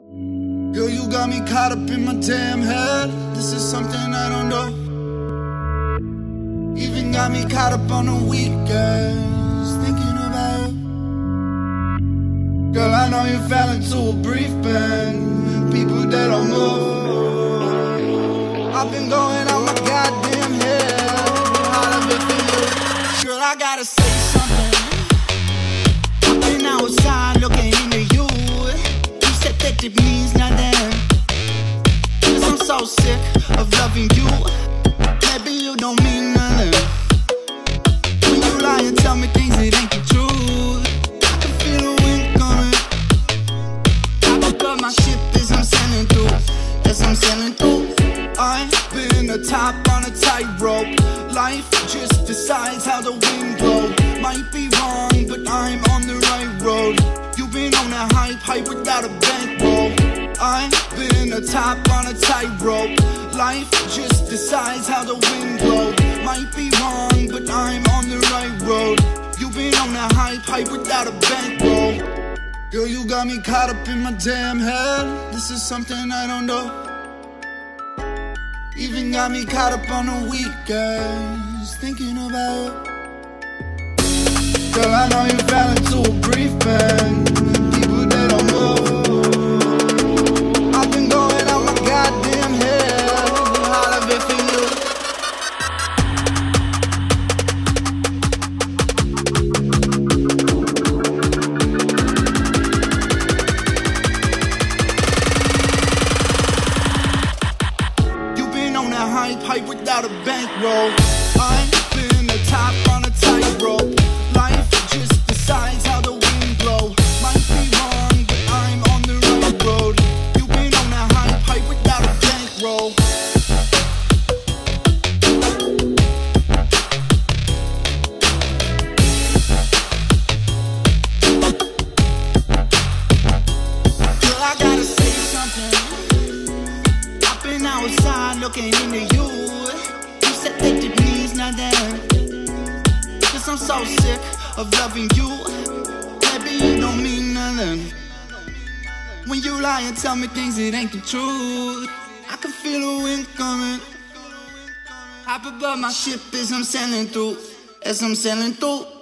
Girl, you got me caught up in my damn head. This is something I don't know. Even got me caught up on the weekends, thinking about you. Girl, I know you fell into a brief. So sick of loving you. Maybe you don't mean nothing. When you lie and tell me things that ain't the truth. I can feel the wind coming. I can burn my ship as I'm sailing through. As I'm sailing through. I've been a top on a tightrope. Life just decides how the wind blows. Might be wrong, but I'm on the right road. You've been on that hype, hype without a bankroll. I've been a top on a tightrope. Life just decides how the wind blows. Might be wrong, but I'm on the right road. You've been on that hype, hype without a bankroll. Girl, you got me caught up in my damn head. This is something I don't know. Even got me caught up on the weekends, thinking about. Girl, I know you fell hype without a bankroll. I've been the top on a tightrope. Life just decides how the wind blow. Might be wrong, but I'm on the right road. You've been on that hype, hype without a bankroll. Been outside looking into you. You said that it means nothing. Cause I'm so sick of loving you. Maybe you don't mean nothing. When you lie and tell me things that ain't the truth, I can feel the wind coming. Hop above my ship as I'm sailing through, as I'm sailing through.